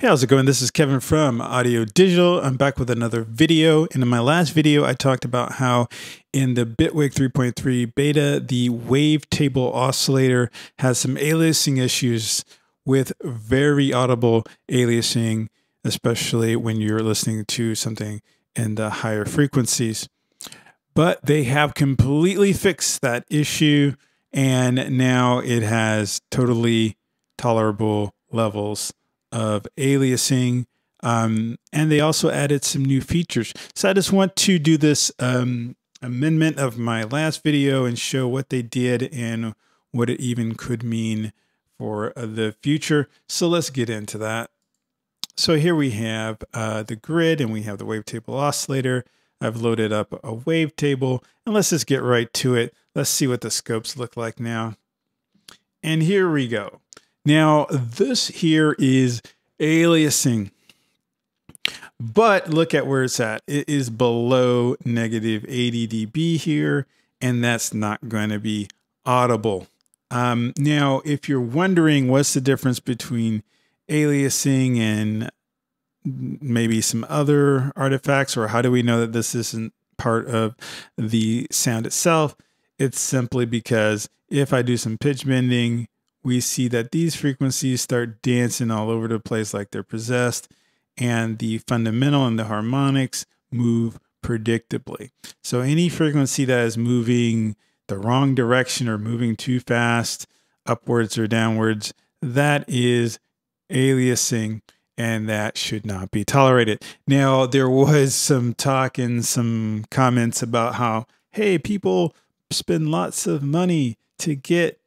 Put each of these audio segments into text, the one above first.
Hey, how's it going? This is Kevin from Audio Digital. I'm back with another video. And in my last video, I talked about how in the Bitwig 3.3 beta, the wavetable oscillator has some aliasing issues with very audible aliasing, especially when you're listening to something in the higher frequencies. But they have completely fixed that issue, and now it has totally tolerable levels of aliasing. Um, and they also added some new features. So I just want to do this um, amendment of my last video and show what they did and what it even could mean for uh, the future. So let's get into that. So here we have uh, the grid and we have the wavetable oscillator. I've loaded up a wavetable and let's just get right to it. Let's see what the scopes look like now. And here we go. Now, this here is aliasing. But look at where it's at. It is below negative 80 dB here, and that's not going to be audible. Um, now, if you're wondering what's the difference between aliasing and maybe some other artifacts, or how do we know that this isn't part of the sound itself, it's simply because if I do some pitch bending, we see that these frequencies start dancing all over the place like they're possessed, and the fundamental and the harmonics move predictably. So any frequency that is moving the wrong direction or moving too fast, upwards or downwards, that is aliasing and that should not be tolerated. Now, there was some talk and some comments about how, hey, people spend lots of money to get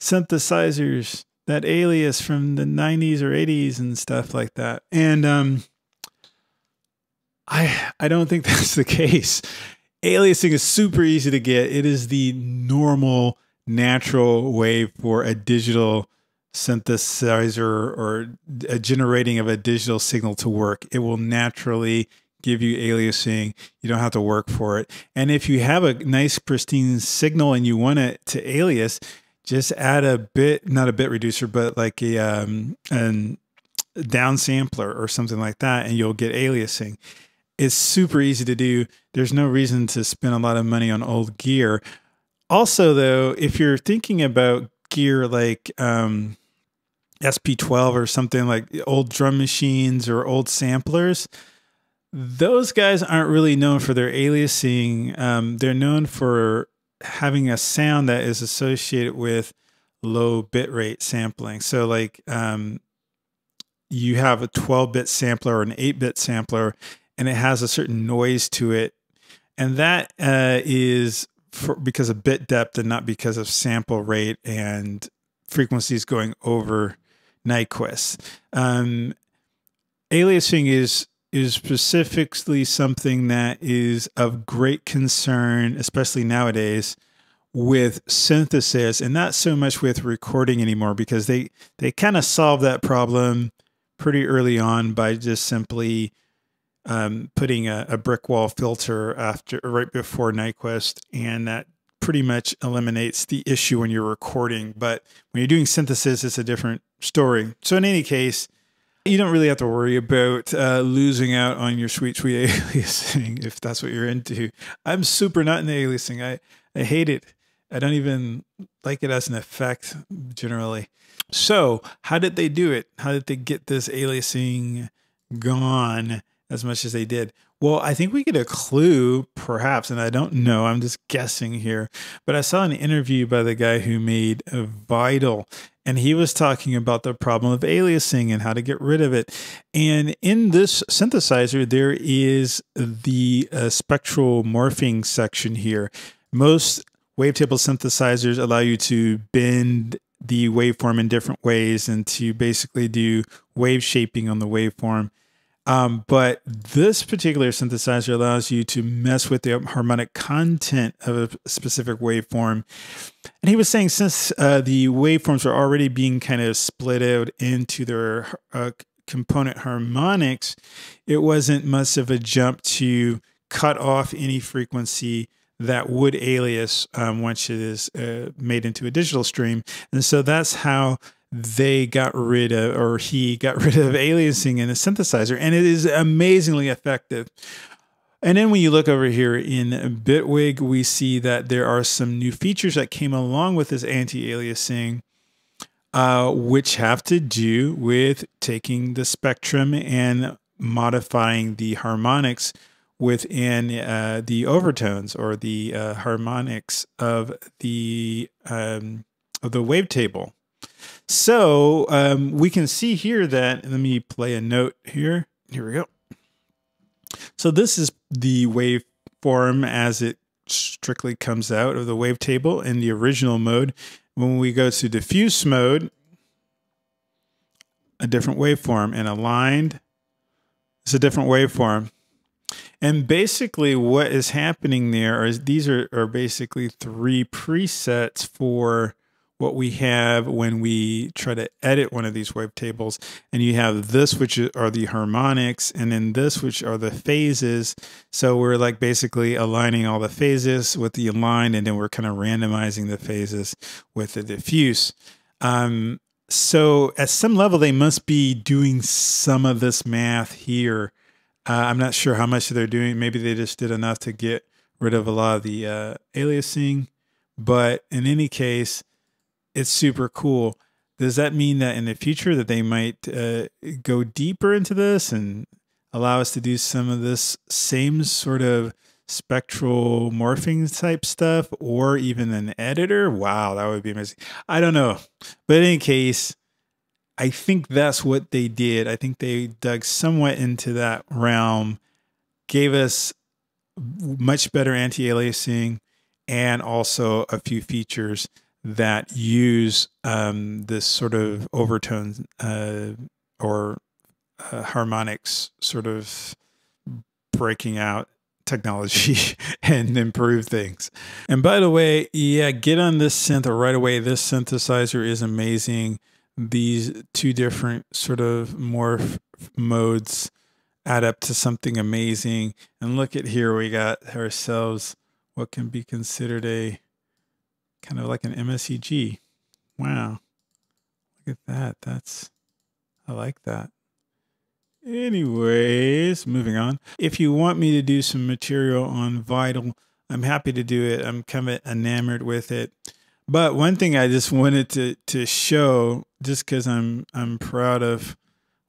synthesizers, that alias from the 90s or 80s and stuff like that. And um, I I don't think that's the case. Aliasing is super easy to get. It is the normal natural way for a digital synthesizer or a generating of a digital signal to work. It will naturally give you aliasing. You don't have to work for it. And if you have a nice pristine signal and you want it to alias, just add a bit, not a bit reducer, but like a um, an down sampler or something like that, and you'll get aliasing. It's super easy to do. There's no reason to spend a lot of money on old gear. Also, though, if you're thinking about gear like um, SP12 or something like old drum machines or old samplers, those guys aren't really known for their aliasing. Um, they're known for having a sound that is associated with low bit rate sampling. So like um, you have a 12 bit sampler or an 8 bit sampler and it has a certain noise to it. And that uh, is for, because of bit depth and not because of sample rate and frequencies going over Nyquist. Um, aliasing is is specifically something that is of great concern, especially nowadays, with synthesis and not so much with recording anymore because they they kind of solve that problem pretty early on by just simply um, putting a, a, brick wall filter after right before Nyquist, and that pretty much eliminates the issue when you're recording. But when you're doing synthesis, it's a different story. So in any case, you don't really have to worry about uh, losing out on your sweet, sweet aliasing if that's what you're into. I'm super not into aliasing. I, I hate it. I don't even like it as an effect generally. So, how did they do it? How did they get this aliasing gone as much as they did? Well, I think we get a clue, perhaps, and I don't know. I'm just guessing here. But I saw an interview by the guy who made Vital, and he was talking about the problem of aliasing and how to get rid of it. And in this synthesizer, there is the uh, spectral morphing section here. Most wavetable synthesizers allow you to bend the waveform in different ways and to basically do wave shaping on the waveform. Um, but this particular synthesizer allows you to mess with the harmonic content of a specific waveform. And he was saying since uh, the waveforms are already being kind of split out into their uh, component harmonics, it wasn't much of a jump to cut off any frequency that would alias um, once it is uh, made into a digital stream. And so that's how they got rid of, or he got rid of aliasing in a synthesizer, and it is amazingly effective. And then when you look over here in Bitwig, we see that there are some new features that came along with this anti-aliasing, uh, which have to do with taking the spectrum and modifying the harmonics within uh, the overtones or the uh, harmonics of the um, of the wavetable. So um, we can see here that let me play a note here. Here we go. So this is the waveform as it strictly comes out of the wavetable in the original mode. When we go to diffuse mode, a different waveform and aligned, it's a different waveform. And basically what is happening there is these are, are basically three presets for what we have when we try to edit one of these wavetables. And you have this, which are the harmonics, and then this, which are the phases. So we're like basically aligning all the phases with the align, and then we're kind of randomizing the phases with the diffuse. Um, so at some level, they must be doing some of this math here. Uh, I'm not sure how much they're doing. Maybe they just did enough to get rid of a lot of the uh, aliasing. But in any case, it's super cool. Does that mean that in the future that they might uh, go deeper into this and allow us to do some of this same sort of spectral morphing type stuff or even an editor? Wow, that would be amazing. I don't know. But in any case, I think that's what they did. I think they dug somewhat into that realm, gave us much better anti aliasing and also a few features that use um, this sort of overtone uh, or uh, harmonics sort of breaking out technology and improve things. And by the way, yeah, get on this synth right away. This synthesizer is amazing. These two different sort of morph modes add up to something amazing. And look at here, we got ourselves what can be considered a kind of like an MSEG. Wow. Look at that. That's, I like that. Anyways, moving on. If you want me to do some material on Vital, I'm happy to do it. I'm kind of enamored with it. But one thing I just wanted to to show, just because I'm I'm proud of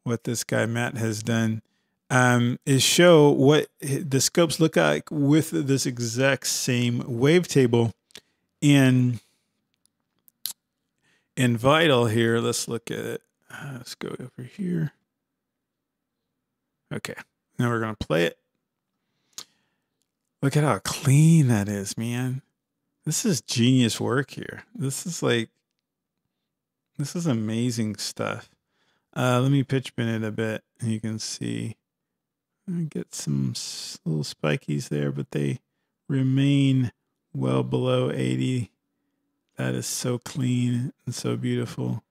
what this guy Matt has done, um, is show what the scopes look like with this exact same wavetable in in Vital here. Let's look at it. Uh, let's go over here. Okay, now we're gonna play it. Look at how clean that is, man. This is genius work here. This is like, this is amazing stuff. Uh, let me pitch bend it a bit, and you can see. I get some little spikies there, but they remain well below 80. That is so clean and so beautiful.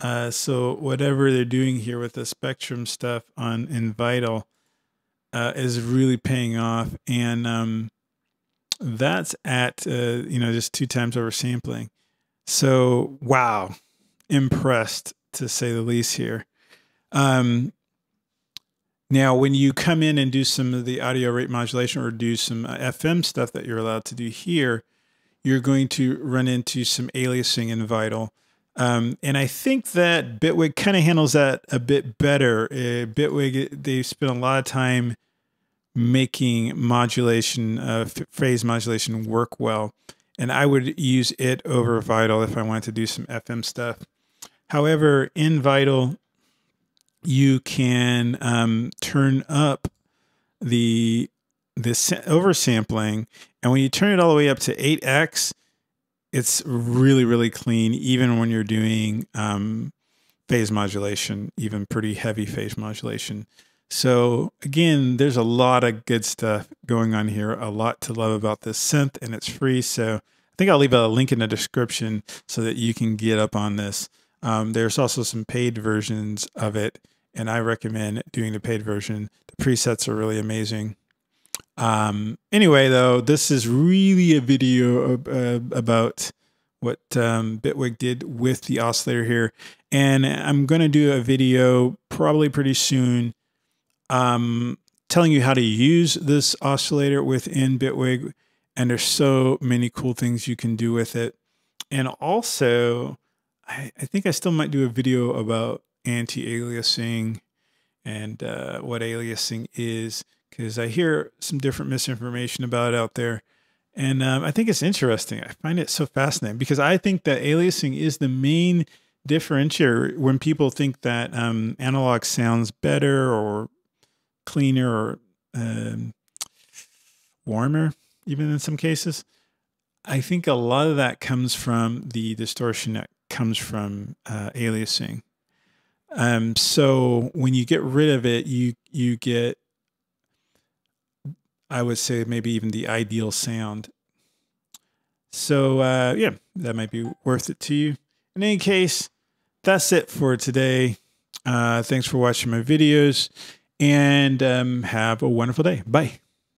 Uh, so whatever they're doing here with the spectrum stuff on in Vital uh, is really paying off, and um, that's at uh, you know just two times over sampling. So wow, impressed to say the least here. Um, now, when you come in and do some of the audio rate modulation or do some uh, FM stuff that you're allowed to do here, you're going to run into some aliasing in Vital. Um, and I think that Bitwig kind of handles that a bit better. Uh, Bitwig, they spend a lot of time making modulation, uh, phase modulation work well. And I would use it over Vital if I wanted to do some FM stuff. However, in Vital, you can um, turn up the this oversampling, and when you turn it all the way up to 8x, it's really really clean. Even when you're doing um, phase modulation, even pretty heavy phase modulation. So again, there's a lot of good stuff going on here. A lot to love about this synth, and it's free. So I think I'll leave a link in the description so that you can get up on this. Um, there's also some paid versions of it and I recommend doing the paid version. The presets are really amazing. Um, anyway, though, this is really a video uh, about what um, Bitwig did with the oscillator here. And I'm going to do a video probably pretty soon um, telling you how to use this oscillator within Bitwig. And there's so many cool things you can do with it. And also, I, I think I still might do a video about anti-aliasing and uh, what aliasing is because I hear some different misinformation about out there. And um, I think it's interesting. I find it so fascinating because I think that aliasing is the main differentiator when people think that um, analog sounds better or cleaner or um, warmer, even in some cases. I think a lot of that comes from the distortion that comes from uh, aliasing. Um, so when you get rid of it, you you get, I would say maybe even the ideal sound. So uh, yeah, that might be worth it to you. In any case, that's it for today. Uh, thanks for watching my videos and um, have a wonderful day. Bye.